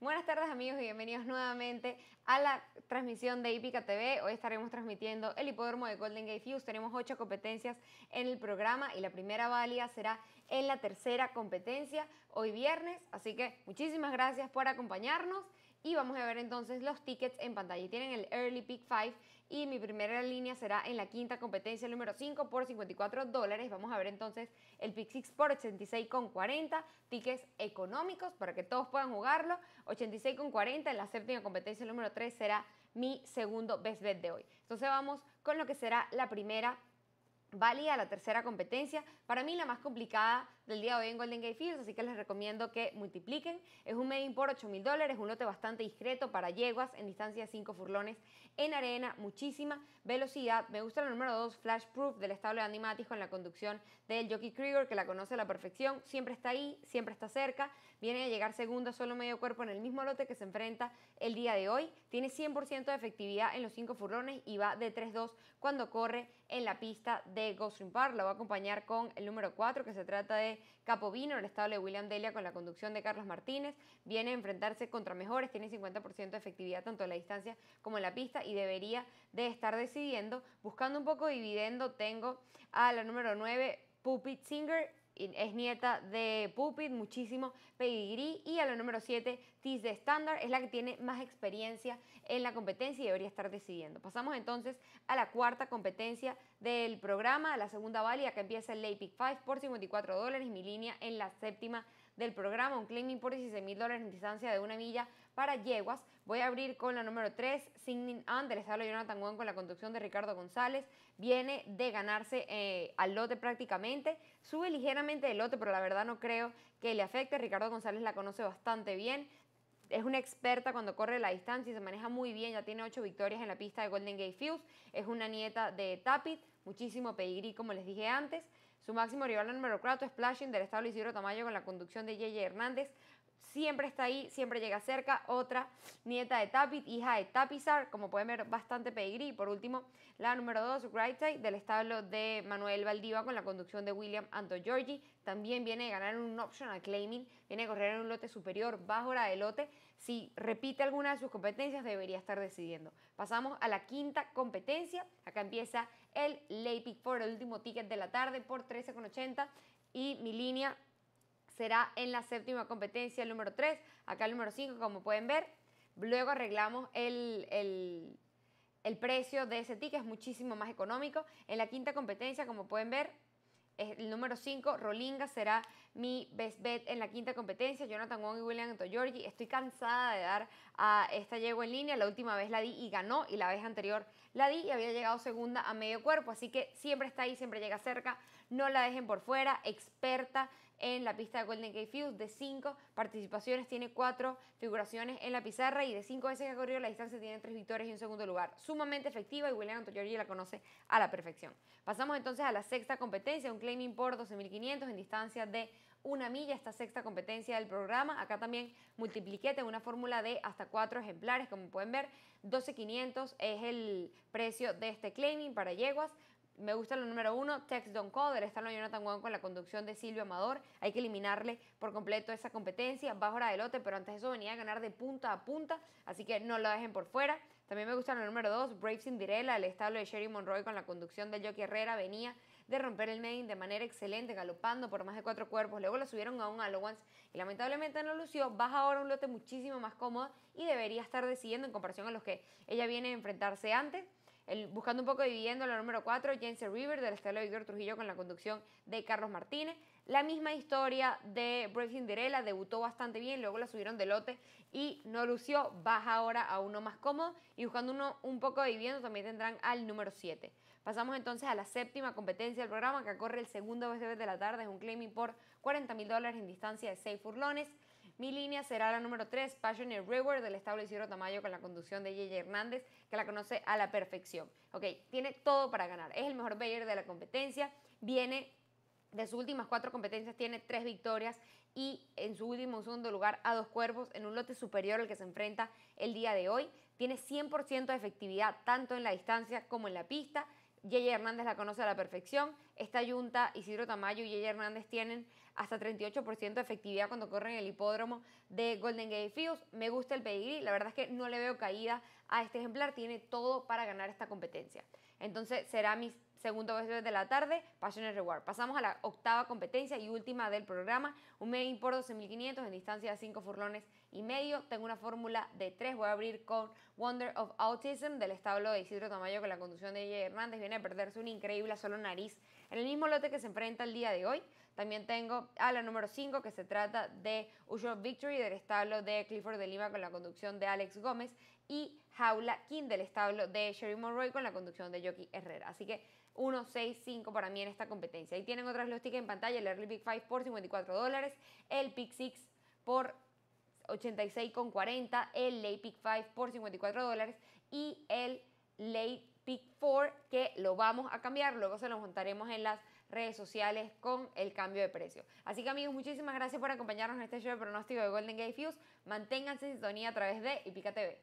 Buenas tardes amigos y bienvenidos nuevamente a la transmisión de Hípica TV. Hoy estaremos transmitiendo el hipódromo de Golden Gate Fuse. Tenemos ocho competencias en el programa y la primera válida será en la tercera competencia hoy viernes. Así que muchísimas gracias por acompañarnos y vamos a ver entonces los tickets en pantalla. Tienen el Early Pick 5 y mi primera línea será en la quinta competencia número 5 por 54 dólares. Vamos a ver entonces el Pick 6 por 86,40, tickets económicos para que todos puedan jugarlo. 86,40 en la séptima competencia número 3 será mi segundo best bet de hoy. Entonces vamos con lo que será la primera válida la tercera competencia. Para mí la más complicada del día de hoy en Golden Gate Fields, así que les recomiendo que multipliquen. Es un main por 8 mil dólares, un lote bastante discreto para yeguas en distancia de 5 furlones en arena, muchísima velocidad. Me gusta el número 2, Flash Proof del estable de Andy con la conducción del Jockey Krieger, que la conoce a la perfección. Siempre está ahí, siempre está cerca. Viene a llegar segunda solo medio cuerpo en el mismo lote que se enfrenta el día de hoy. Tiene 100% de efectividad en los 5 furlones y va de 3-2 cuando corre en la pista de Gulfstream Park. La va a acompañar con el número 4, que se trata de Capovino, el estable de William Delia con la conducción de Carlos Martínez. Viene a enfrentarse contra mejores, tiene 50% de efectividad tanto en la distancia como en la pista y debería de estar decidiendo. Buscando un poco dividendo, tengo a la número 9, Puppet Singer, es nieta de Pupit, muchísimo pedigree. Y a la número 7, Tis de Standard, es la que tiene más experiencia en la competencia y debería estar decidiendo. Pasamos entonces a la cuarta competencia del programa, la segunda válida que empieza el Pick 5 por 54 dólares, mi línea en la séptima del programa, un claiming por 16 mil dólares en distancia de una milla para yeguas. Voy a abrir con la número 3, Singing On, del estado de Jonathan Wong con la conducción de Ricardo González. Viene de ganarse eh, al lote prácticamente. Sube ligeramente el lote, pero la verdad no creo que le afecte. Ricardo González la conoce bastante bien es una experta cuando corre la distancia y se maneja muy bien, ya tiene ocho victorias en la pista de Golden Gate Fields, es una nieta de Tapit, muchísimo pedigrí como les dije antes. Su máximo rival número 4 es Splashing del estado Isidro Tamayo con la conducción de Yeye Hernández siempre está ahí, siempre llega cerca. Otra nieta de Tapit, hija de Tapizar, como pueden ver, bastante pedigrí. por último, la número 2, Right Side, del establo de Manuel Valdiva con la conducción de William Anto Giorgi. También viene a ganar un optional claiming, viene a correr en un lote superior, bajo la de lote. Si repite alguna de sus competencias, debería estar decidiendo. Pasamos a la quinta competencia. Acá empieza el Pick for el último ticket de la tarde por 13,80. Y mi línea será en la séptima competencia, el número 3, acá el número 5, como pueden ver. Luego arreglamos el, el, el precio de ese ticket, es muchísimo más económico. En la quinta competencia, como pueden ver, el número 5, Rolinga, será mi best bet en la quinta competencia. Jonathan Wong y William Giorgi. Estoy cansada de dar a esta yegua en línea. La última vez la di y ganó, y la vez anterior la di y había llegado segunda a medio cuerpo. Así que siempre está ahí, siempre llega cerca. No la dejen por fuera. Experta en la pista de Golden Gate Field. De cinco participaciones tiene cuatro figuraciones en la pizarra y de cinco veces que ha corrido la distancia tiene tres victorias y un segundo lugar. Sumamente efectiva y William Giorgi la conoce a la perfección. Pasamos entonces a la sexta competencia, un claiming por 12.500 en distancia de una milla, esta sexta competencia del programa. Acá también multipliqué, tengo una fórmula de hasta cuatro ejemplares, como pueden ver, 12.500 es el precio de este claiming para yeguas. Me gusta el número uno, Text Don't Call, del estado Jonathan Wong con la conducción de Silvio Amador. Hay que eliminarle por completo esa competencia, bajo la de lote, pero antes de eso venía a ganar de punta a punta, así que no lo dejen por fuera. También me gusta el número dos, Brave Cinderella, el estado de Sherry Monroy con la conducción de Jockey Herrera, venía de romper el main de manera excelente, galopando por más de cuatro cuerpos. Luego la subieron a un allowance y lamentablemente no lució. Baja ahora un lote muchísimo más cómodo y debería estar decidiendo en comparación a los que ella viene a enfrentarse antes buscando un poco dividiendo la número 4, Jensen River del estado de Víctor Trujillo con la conducción de Carlos Martínez. La misma historia de Brave Cinderella, debutó bastante bien, luego la subieron de lote y no lució, baja ahora a uno más cómodo y buscando uno un poco dividiendo también tendrán al número 7. Pasamos entonces a la séptima competencia del programa que corre el segundo BCB de la tarde, es un claiming por 40 mil dólares en distancia de 6 furlones. Mi línea será la número 3, Passionate River, del estado Isidro Tamayo, con la conducción de Yeye Hernández, que la conoce a la perfección. Ok, tiene todo para ganar. Es el mejor bayer de la competencia. Viene de sus últimas cuatro competencias tiene tres victorias y en su último segundo lugar a dos cuervos en un lote superior al que se enfrenta el día de hoy. Tiene 100% de efectividad tanto en la distancia como en la pista Yeye Hernández la conoce a la perfección. Esta yunta, Isidro Tamayo y Yeye Hernández tienen hasta 38% de efectividad cuando corren el hipódromo de Golden Gate Fields. Me gusta el pedigrí, la verdad es que no le veo caída a este ejemplar, tiene todo para ganar esta competencia. Entonces será mi segundo veces de la tarde, Passion Reward. Pasamos a la octava competencia y última del programa, un main por 12.500 en distancia de 5 furlones y medio. Tengo una fórmula de 3, voy a abrir con Wonder of Autism del establo de Isidro Tamayo con la conducción de J. Hernández. Viene a perderse una increíble solo nariz en el mismo lote que se enfrenta el día de hoy. También tengo a la número 5 que se trata de Usual Victory del establo de Clifford de Lima con la conducción de Alex Gómez y Jaula King del establo de Sherry Monroy con la conducción de Jockey Herrera. Así que 1, 6, 5 para mí en esta competencia. Ahí tienen otras los en pantalla, el Early Big 5 por 54 dólares, el Pick 6 por 86,40, el Late Pick 5 por 54 dólares y el Late Pick 4 que lo vamos a cambiar, luego se lo montaremos en las redes sociales con el cambio de precio. Así que amigos, muchísimas gracias por acompañarnos en este show de pronóstico de Golden Gate Fuse. Manténganse en sintonía a través de Ipica TV.